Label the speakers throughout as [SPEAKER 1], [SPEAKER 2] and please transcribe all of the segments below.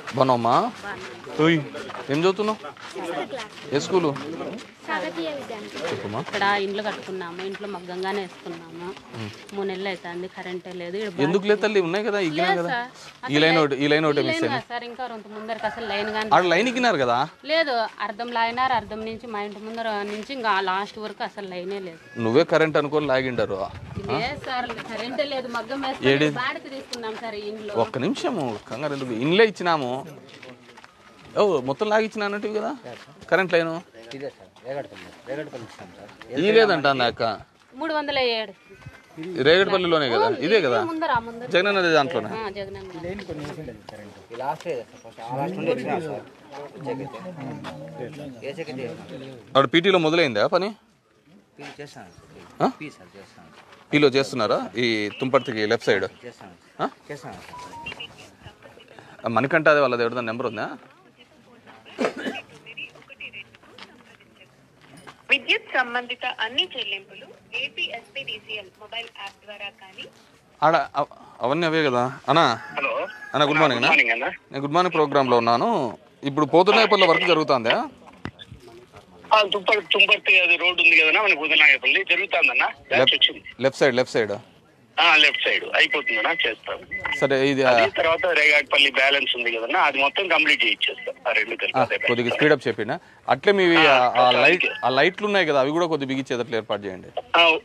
[SPEAKER 1] బాగున్నావమ్మా ఓయ్ ఏం చదువుతున్నావు? ఏ స్కూలు?
[SPEAKER 2] ఇక్కడ ఇండ్లు కట్టుకున్నాము ఇంట్లో మగ్గంగానే వేసుకున్నాము. మూడు నెలలు అవుతుంది కరెంటే లేదు
[SPEAKER 1] ఎందుకు లేదు తల్లి? ఉన్నాయి కదా ఇగ్గినా కదా. ఈ లైన్ ఒకటి ఈ లైన్ ఒకటి మిస్
[SPEAKER 2] సార్ ఇంకా రెండు ముందరకు అసలు లైన్ కానీ
[SPEAKER 1] ఆడ లైన్ ఇగ్గినారు కదా?
[SPEAKER 2] లేదు అర్ధం లాగినారు అర్ధం నుంచి మా ఇంటి ముందర నుంచి ఇంకా లాస్ట్ వరకు అసలు లైనే లేదు.
[SPEAKER 1] నువ్వే కరెంట్ అనుకొని లాగిండారు.
[SPEAKER 2] ఇంట్లో
[SPEAKER 1] ఒక్క నిమిషము కంగారు ఎందుకు? ఇండ్లే ఇచ్చినాము. ఓ మొత్తం లాగిచ్చినా అన్నట్టు కదా? Current line?
[SPEAKER 3] ఇదే సార్ రేగడపల్లి రేగడపల్లి ఇస్తాం సార్.
[SPEAKER 1] ఈ లేదంట అక్క?
[SPEAKER 2] మూడు వందల ఏడు.
[SPEAKER 1] రేగడిపల్లిలోనే కదా? ఇదే కదా? జగన్ అన్నది దాంట్లోనే? ఆడ పీటీలో మొదలైందా పని? పీలో చేస్తున్నారా? ఈ తుంపర్తికి లెఫ్ట్ సైడ్ మణికంఠ అది వాళ్ళది ఎవరిదా నెంబర్ ఉందా?
[SPEAKER 4] విద్యుత్ సంబంధిత అన్ని చెల్లింపులు ఏపీఎస్పీడీసీఎల్ మొబైల్ యాప్ ద్వారా కానీ
[SPEAKER 1] ఆడ అవ- అవన్నీ అవే కదా. అన్నా
[SPEAKER 5] హలో.
[SPEAKER 1] అన్న గుడ్ మార్నింగ్ అన్న
[SPEAKER 5] మార్నింగ్ అన్న.
[SPEAKER 1] నేను గుడ్ మార్నింగ్ ప్రోగ్రాంలో ఉన్నాను. ఇప్పుడు పోతున్నాయపల్లి వర్క్ జరుగుతుందా?
[SPEAKER 5] ఆ, తుంపర్తి అది రోడ్ ఉంది కదన్నా మన బుధనాయపల్లి. జరుగుతుందన్న.
[SPEAKER 1] Left side left side.
[SPEAKER 5] ఆ లెఫ్ట్ సైడ్ అయిపోతుందన్నా చేస్తాం.
[SPEAKER 1] సరే ఇది
[SPEAKER 5] తర్వాత రేగాట్పల్లి బ్యాలెన్స్ ఉంది కదన్నా అది మొత్తం కంప్లీట్ చేయించేస్తాం ఆ రెండు కలిపి.
[SPEAKER 1] కొద్దిగా స్పీడప్ చెప్పిన. అట్లే ఆ- ఆ లైట్ ఆ లైట్లు ఉన్నాయి కదా అవి కూడా కొద్దిగా బిగించేటట్లు ఏర్పాటు చేయండి.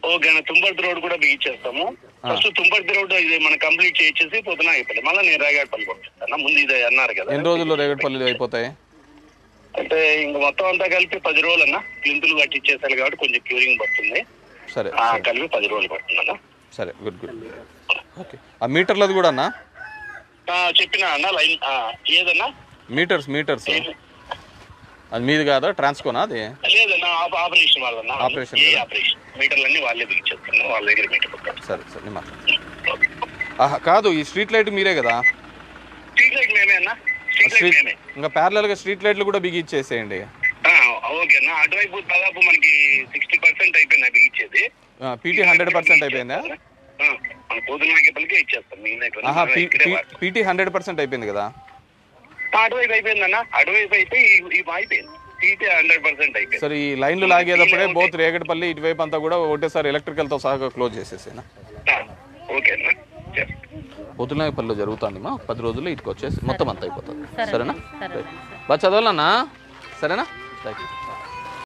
[SPEAKER 5] ఓకే తుంపర్తి రోడ్ కూడా బిగించేస్తాము. ఫస్ట్ తుంపర్తి రోడ్ ఇది మనం కంప్లీట్ చేయించేసి పొద్దునాయపల్లి మళ్ళీ నేను రేగాట్పల్లి పంపిస్తాను ముందు ఇది అన్నారు కదా.
[SPEAKER 1] ఎన్ని రోజుల్లో రేగడిపల్లి అయిపోతాయి?
[SPEAKER 5] అంటే ఇంక మొత్తం అంతా కలిపి పది రోజులు అన్న క్లింతులు కట్టించేసారు కాబట్టి కొంచెం క్యూరింగ్ పడుతుంది.
[SPEAKER 1] సరే
[SPEAKER 5] ఆ, కలిపి పది రోజులు పడుతుంది అన్న
[SPEAKER 1] సరే గుడ్ గుడ్ ఓకే ఆ మీటర్లది కూడా అన్నా
[SPEAKER 5] ఆ, చెప్పినా అన్న లైన్ ఏదన్నా?
[SPEAKER 1] Meters meters. అది మీది కాదా? ట్రాన్స్కోనా అది?
[SPEAKER 5] లేదన్నా ఆప- ఆపరేషన్ వాళ్ళన్నా
[SPEAKER 1] ఆపరేషన్?
[SPEAKER 5] ఆపరేషన్? మీటర్లు అన్ని వాళ్ళే బిగించేస్తున్నారు వాళ్ళ దగ్గర మీటర్ పెట్టారు
[SPEAKER 1] సరే సరే మాట్లాడు కాదు ఈ స్ట్రీట్ లైట్ మీరే కదా?
[SPEAKER 5] స్ట్రీట్ లైట్ మేమే అన్న. స్ట్రీట్ మేమే.
[SPEAKER 1] ఇంకా ప్యారలల్గా స్ట్రీట్ లైట్లు కూడా బిగించేసేయండి
[SPEAKER 5] ఆ, ఓకే అన్న. అటువైపు దాదాపు మనకి సిక్స్టీ పర్సెంట్ అయిపోయింది బిగించేది
[SPEAKER 1] పీటీ హండ్రెడ్ పర్సెంట్ అయిపోయిందా. పీటీ హండ్రెడ్ పర్సెంట్ అయిపోయింది కదా?
[SPEAKER 5] అటువైపు అయిపోయిందన్న. అటువైపు అయితే ఈ- అయిపోయింది.
[SPEAKER 1] సరే లైన్లు లాగేటప్పుడే బోత్ రేగడపల్లి ఇటువైపు అంతా కూడా ఒకటేసారి ఎలక్ట్రికల్తో సహా క్లోజ్ చేసేసేనా? పొద్దునాయపల్లిలో జరుగుతుంది మా పది రోజుల్లో ఇటుకు వచ్చేసి మొత్తం అంతా అయిపోతుంది.
[SPEAKER 2] సరే
[SPEAKER 1] సరేనా?
[SPEAKER 2] సరే
[SPEAKER 1] బాగా చదవాలన్నా? సరేనా? Thank you